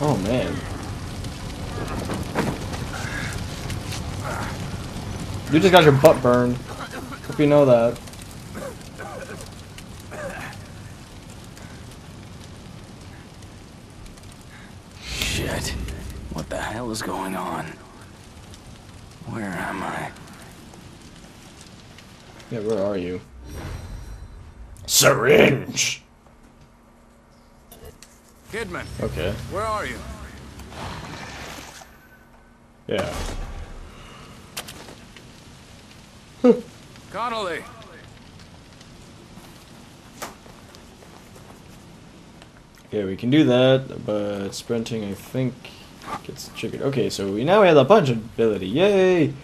Oh man. You just got your butt burned. Hope you know that. Shit. What the hell is going on? Where am I? Yeah, where are you? Syringe! Kidman, Okay. where are you? Yeah. Connelly! Okay, we can do that, but sprinting, I think, gets triggered. Okay, so we now have the punch ability. Yay!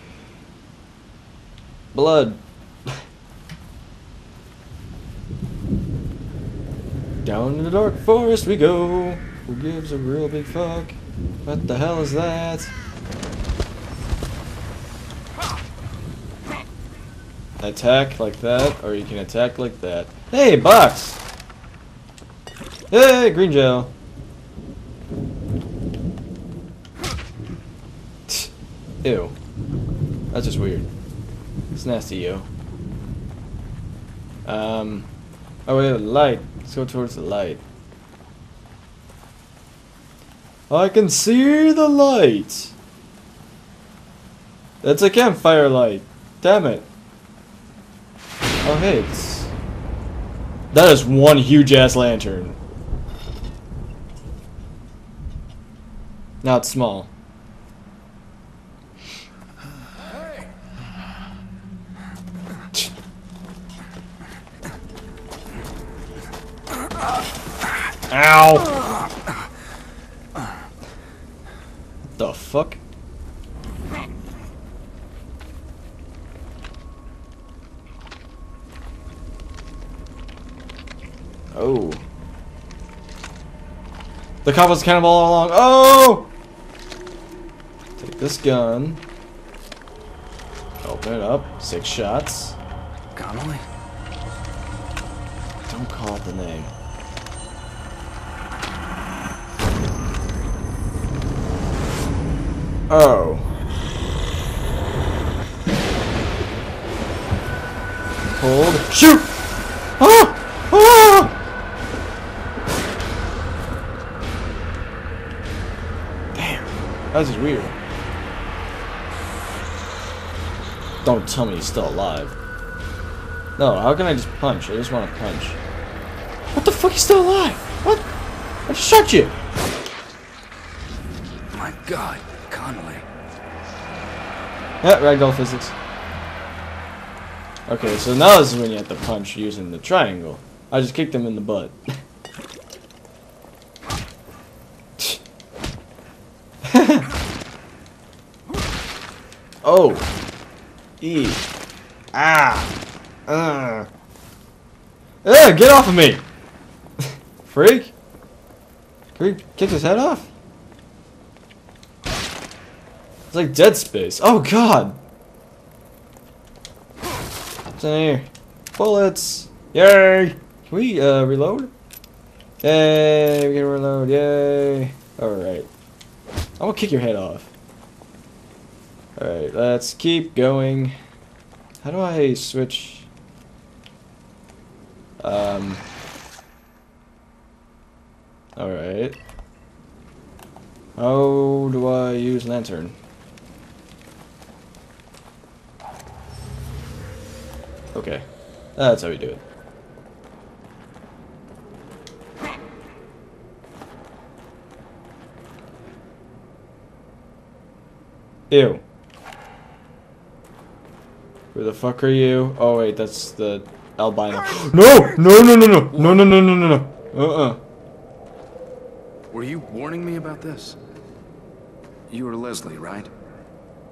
Blood. Down in the dark forest we go. Who gives a real big fuck? What the hell is that? Attack like that, or you can attack like that. Hey, box! Hey, green gel. Ew. That's just weird. It's nasty, yo. Um. Oh, wait, light. Let's go towards the light. I can see the light. That's a campfire light. Damn it. Oh, hey, it's... That is one huge ass lantern. Now it's small. Ow! The fuck? Oh. The cop was cannonball all along. Oh! Take this gun. Open it up. Six shots. Connelly? Don't call it the name. Oh. Hold. Shoot! Ah! Ah! Damn. That was just weird. Don't tell me he's still alive. No, how can I just punch? I just want to punch. What the fuck? He's still alive? What? I just shot you. My god, Connelly. Yeah, ragdoll physics. Okay, so now this is when you have to punch using the triangle. I just kicked him in the butt. oh. E. Ah. Uh. Ugh, get off of me! Freak! Can we kick his head off? It's like Dead Space. Oh god! What's in here? Bullets! Yay! Can we uh, reload? Yay! We can reload. Yay! Alright. I'm gonna kick your head off. Alright, let's keep going. How do I switch? Um. Alright. How do I use lantern? Okay. Uh, that's how we do it. Ew. Who the fuck are you? Oh wait, that's the albino. No! No, no, no, no! No, no, no, no, no, no. Uh-uh. Were you warning me about this? You are Leslie, right?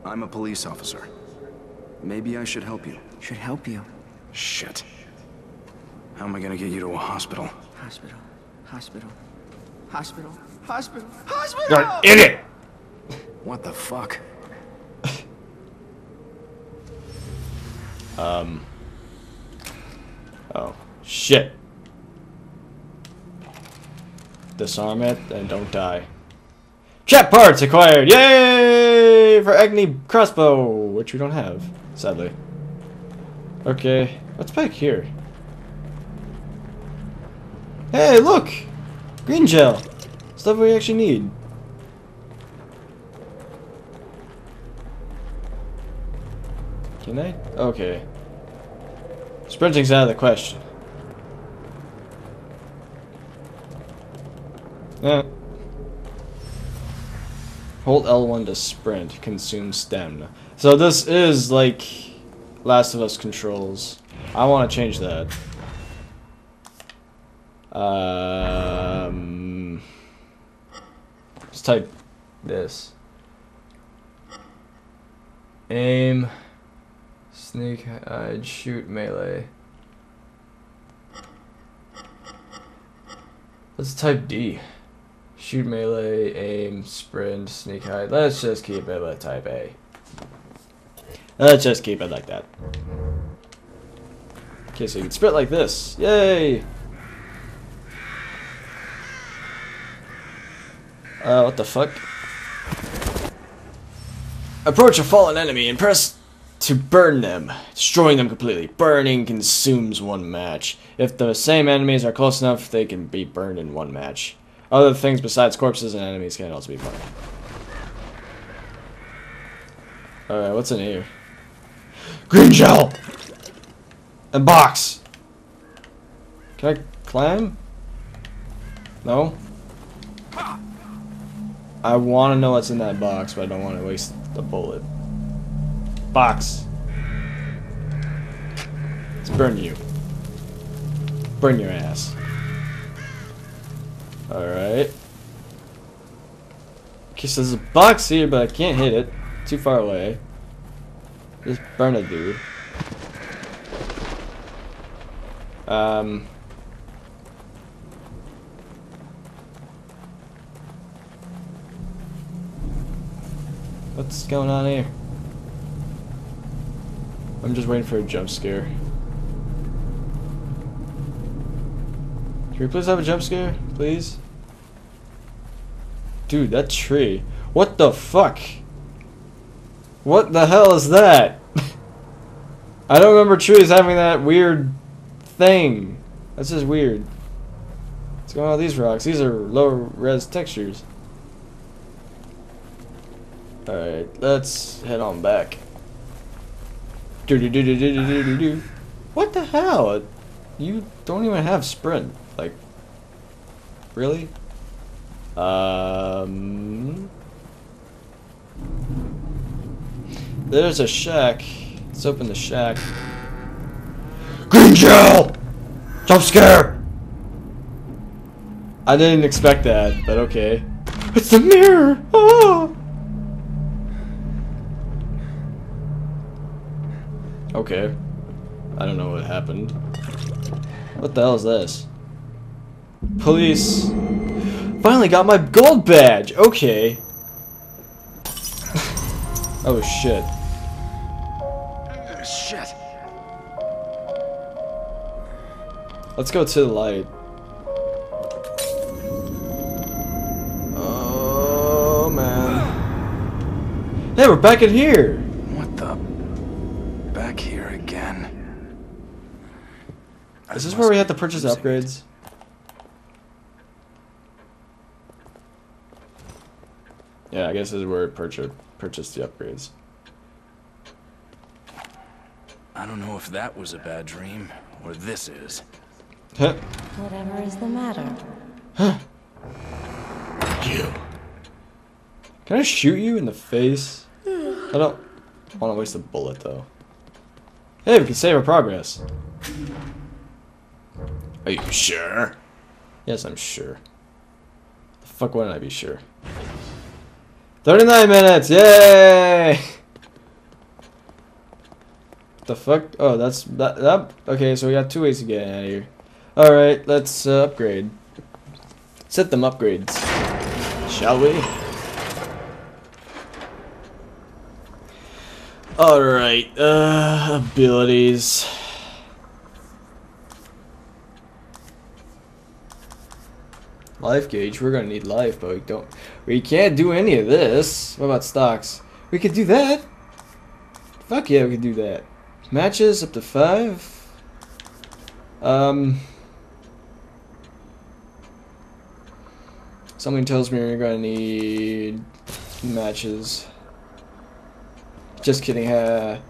I'm a police officer. Maybe I should help you. Should help you. Shit. How am I gonna get you to a hospital? Hospital. Hospital. Hospital. Hospital. Hospital! You're an idiot! What the fuck? Um. Oh, shit. Disarm it and don't die. Chat parts acquired! Yay! For Agony crossbow, which we don't have, sadly. Okay, what's back here? Hey, look! Green gel! Stuff we actually need. Can I? Okay. Sprinting's out of the question. Yeah. Hold L1 to sprint, consume stamina. So this is like Last of Us controls. I want to change that. Um, let's type this. Aim, sneak, hide, shoot, melee. Let's type D. Shoot melee, aim, sprint, sneak hide. Let's just keep it at type A. Let's just keep it like that. Okay, so you can sprint like this. Yay! Uh, what the fuck? Approach a fallen enemy and press to burn them, destroying them completely. Burning consumes one match. If the same enemies are close enough, they can be burned in one match. Other things besides corpses and enemies can also be burned. Alright, what's in here? Green gel! A box! Can I climb? No? I want to know what's in that box, but I don't want to waste the bullet. Box. Let's burn you. Burn your ass. Alright. Okay, so there's a box here, but I can't hit it. Too far away. Just burn a dude. Um... What's going on here? I'm just waiting for a jump scare. Can we please have a jump scare? Please? Dude, that tree. What the fuck? What the hell is that? I don't remember trees having that weird thing. That's just weird. What's going on with these rocks? These are low res textures. Alright, let's head on back. Do do do do do do do do. What the hell? You don't even have sprint. Like, really? Um. There's a shack. Let's open the shack. Green gel! Jump scare! I didn't expect that, but okay. It's the mirror! Oh! Okay. I don't know what happened. What the hell is this? Police. Finally got my gold badge! Okay. oh shit. Shit. Let's go to the light. Oh man. Hey, we're back in here! What the? Back here again. I Is this where we have to purchase it. upgrades? Yeah, I guess this is where we purchased, purchase the upgrades. I don't know if that was a bad dream or this is. Huh. Whatever is the matter? Huh. You. Can I shoot you in the face? I don't want to waste a bullet though. Hey, we can save our progress. Are you sure? Yes, I'm sure. The fuck wouldn't I be sure? 39 minutes! Yay! The fuck? Oh, that's that. that okay, so we got two ways to get out of here. All right, let's uh, upgrade. Set them upgrades, shall we? All right, uh, abilities. Life gauge. We're gonna need life, but we don't. We can't do any of this. What about stocks? We could do that. Fuck yeah, we could do that. Matches up to five. Um. Something tells me you're gonna need matches. Just kidding. Uh,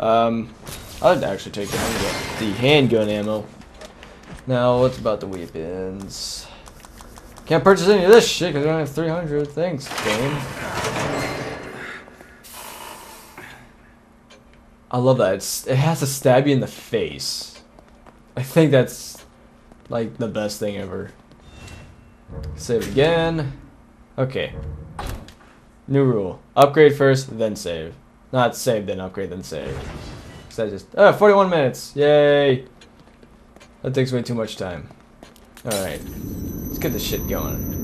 um, I'd actually take the handgun, the handgun ammo. Now, what's about the weapons? Can't purchase any of this shit because I don't have 300. Thanks, game. I love that. It's, it has to stab you in the face. I think that's like the best thing ever. Save again. Okay. New rule. Upgrade first, then save. Not save, then upgrade, then save. Cause that just... Oh, 41 minutes. Yay. That takes way too much time. Alright. Let's get this shit going.